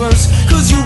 Cause you